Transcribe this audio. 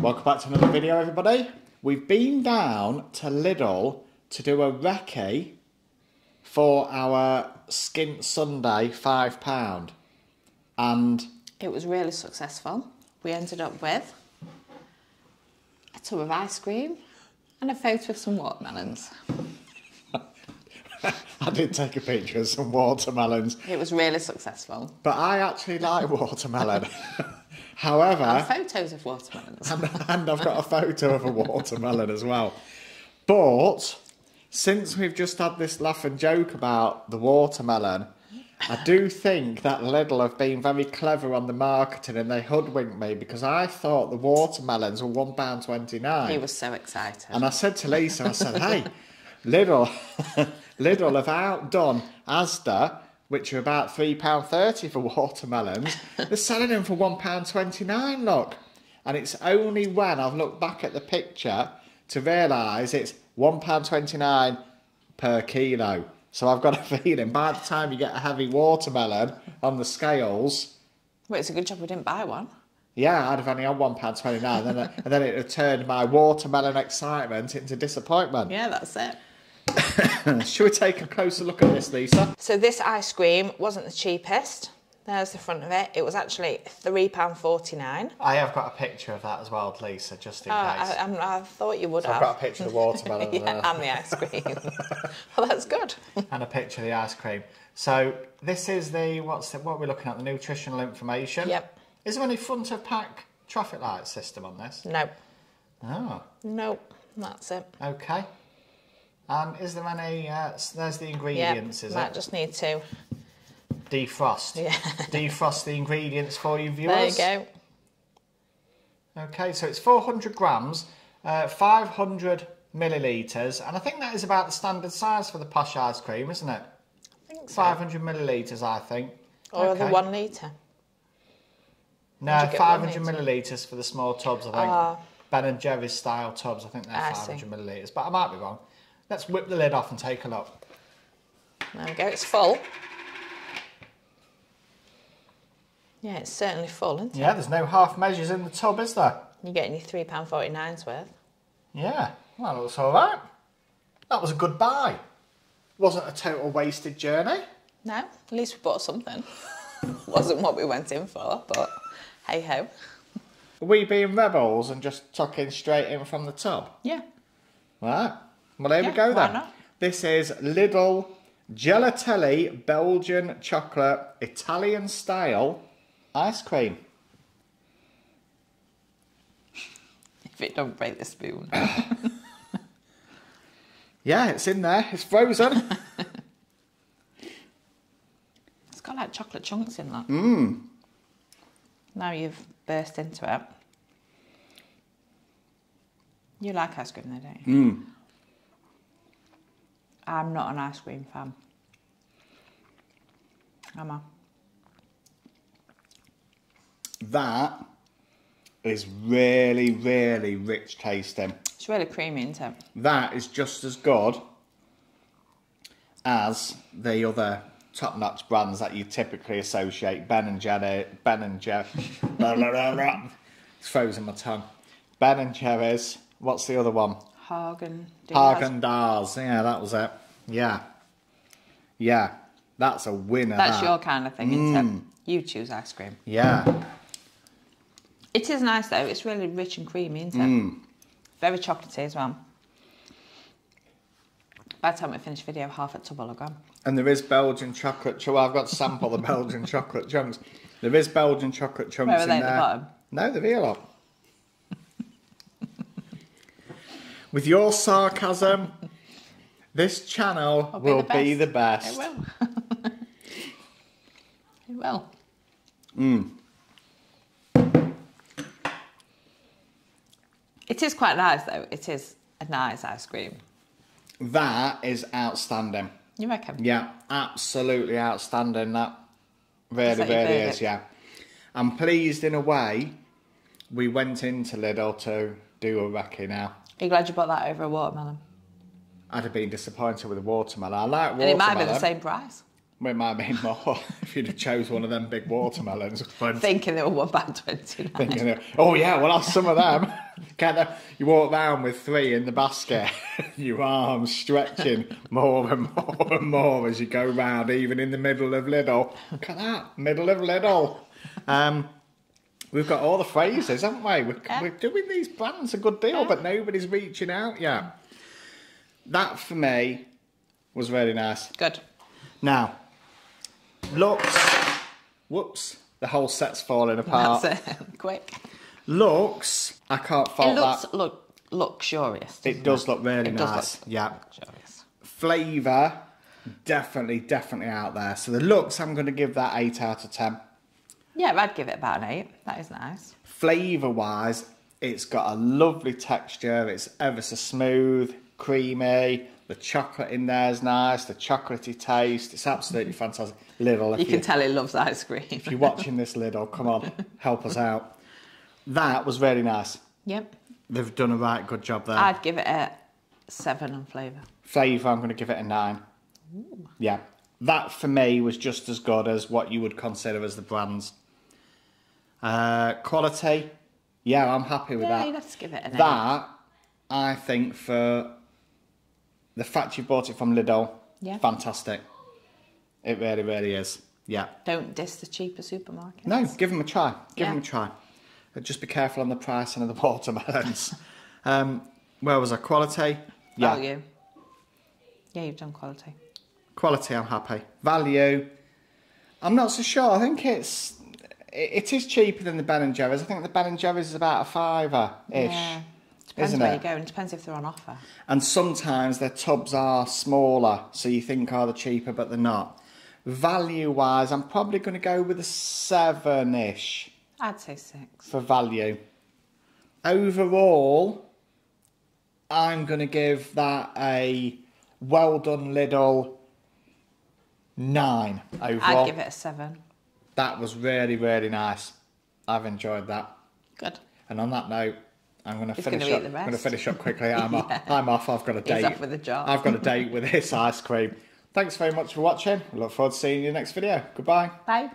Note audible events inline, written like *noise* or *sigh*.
Welcome back to another video, everybody. We've been down to Lidl to do a recce for our skint Sunday five pound, and It was really successful. We ended up with a tub of ice cream and a photo of some watermelons. *laughs* I did take a picture of some watermelons. It was really successful. But I actually like watermelon. *laughs* However, And photos of watermelons. and, and I've got a photo of a watermelon as well. But since we've just had this laugh and joke about the watermelon, I do think that Lidl have been very clever on the marketing and they hoodwinked me because I thought the watermelons were one pound twenty He was so excited. And I said to Lisa, I said, "Hey, Lidl, *laughs* Lidl have outdone Asda." Which are about three pound thirty for watermelons. They're selling them for one pound twenty nine. Look, and it's only when I've looked back at the picture to realise it's one pound twenty nine per kilo. So I've got a *laughs* feeling by the time you get a heavy watermelon on the scales, Well, it's a good job we didn't buy one. yeah, I'd have only had one pound twenty nine, and then and then it turned my watermelon excitement into disappointment. Yeah, that's it. *laughs* Should we take a closer look at this, Lisa? So this ice cream wasn't the cheapest. There's the front of it. It was actually £3.49. I have got a picture of that as well, Lisa, just in Oh, I, I'm- I thought you would So I've got a picture of the *laughs* watermelon yeah, and the ice cream. *laughs* well, that's good. and a picture of the ice cream. So this is the what's the, what we're looking at the nutritional information. Yep. Is there any front of pack traffic light system on this? No, Oh, no, that's it. okay. And is there any? Uh, there's the ingredients. is might it just need to. defrost? Yeah. defrost the ingredients for you viewers. There you go. Okay, so it's 400 grams, uh, 500 millilitres, and I think that is about the standard size for the posh ice cream, isn't it? I think so. 500 millilitres, I think. Or Okay. the one litre. No, Would you get 500 millilitres for the small tubs, I think. Ah. ben and Jerry's style tubs, I think they're I see. 500 millilitres, but I might be wrong. Let's whip the lid off and take a look. There we go. It's full. Yeah, it's certainly full, isn't it? Yeah, there's no half measures in the tub, is there? You're getting your £3.49's worth. Yeah, well, looks all right. That was a good buy. Wasn't a total wasted journey. No, at least we bought something. *laughs* Wasn't what we went in for, but hey ho. We being rebels and just tucking straight in from the tub? Yeah. Right. Well, there we go then. This is Lidl Gelatelli Belgian chocolate Italian style ice cream. *laughs* If it don't break the spoon. *laughs* Yeah, it's in there. It's frozen. *laughs* it's got like chocolate chunks in that. Mmm. Now you've burst into it. You like ice cream though, don't you? Mm. I'm not an ice cream fan. Am I? that is really, really rich tasting. It's really creamy, isn't it? That is just as good as the other top-notch brands that you typically associate. Ben and Jerry, Ben and Jerry. *laughs* it's frozen my tongue. Ben and Jerry's. What's the other one? Häagen. Hagen Dazs. Yeah, that was it. Yeah, yeah. That's a winner. That's that. your kind of thing, isn't it? Mm. You choose ice cream. Yeah. It is nice though. It's really rich and creamy, isn't it? Mm. Very chocolatey as well. By the time we finish the video, half a tub will have gone. And there is Belgian chocolate. ch- Well, I've got to sample the *laughs* Belgian chocolate chunks. There is Belgian chocolate chunks Where are in they at the there. bottom? No, they're here, look. With your sarcasm, this channel Will be the be the best. best. *laughs* It will. it will. It is quite nice though. It is a nice ice cream. That is outstanding. You reckon? Yeah, absolutely outstanding. That really, that really is. Yeah, I'm pleased in a way. We went into Lidl to do a recce now. Are you glad you bought that over a watermelon? I'd have been disappointed with the watermelon. I like And watermelon. it might be the same price. Well, it might have been more *laughs* if you'd have chose one of them big watermelons. Thinking they were one pound twenty nine. thinking, oh yeah, well, have some of them. *laughs* Get. You walk round with three in the basket, *laughs* your arms stretching more and more and more as you go round, even in the middle of Lidl. Look at that, middle of Lidl. Um, we've got all the phrases, haven't we? We're, Yeah. we're doing these brands a good deal, but nobody's reaching out yet. That for me was really nice. Good. Now, looks. Whoops, the whole set's falling apart. That's it. *laughs* Quick. Looks, I can't fault that. It looks that. look luxurious. It does look really It does nice. look yeah. luxurious. Flavour, definitely, definitely out there. So the looks, I'm going to give that 8 out of 10. Yeah, I'd give it about an eight. That is nice. Flavour wise, it's got a lovely texture. It's ever so smooth, creamy. The chocolate in there is nice. The chocolatey taste. It's absolutely *laughs* fantastic. Little, if You can tell it loves ice cream. if you're watching this, Lidl, come on, *laughs* help us out. That was really nice. Yep. They've done a right good job there. I'd give it a seven on flavour. Flavour, I'm going to give it a nine. Yeah. That for me was just as good as what you would consider as the brands. Uh, quality, yeah, I'm happy with Yeah, that. you'd have to give it an. That, I think, for the fact you bought it from Lidl, Yeah. fantastic. It really, really is. Yeah. Don't diss the cheaper supermarket. No, give them a try. Give Yeah. them a try. Uh, Just be careful on the pricing of the *laughs* watermelons. um, where was our quality? Yeah. Value. Yeah, you've done quality. Quality, I'm happy. Value, I'm not so sure. I think it's it, is cheaper than the Ben and Jerry's. I think the Ben and Jerry's is about a fiver ish, Yeah. Depends isn't where it? you go and depends if they're on offer. And sometimes their tubs are smaller, so you think oh they're cheaper, but they're not. Value wise, I'm probably going to go with a seven ish I'd say six. for value. Overall, I'm going to give that a well done Lidl nine overall. I'd give it a seven. That was really, really nice. I've enjoyed that. Good. And on that note, I'm going to He's finish gonna up. I'm going to finish up *laughs* quickly. I'm, off, I'm off. I've got a date. He's off with a jar. I've got a date *laughs* with this ice cream. Thanks very much for watching. I look forward to seeing you in the next video. Goodbye. Bye.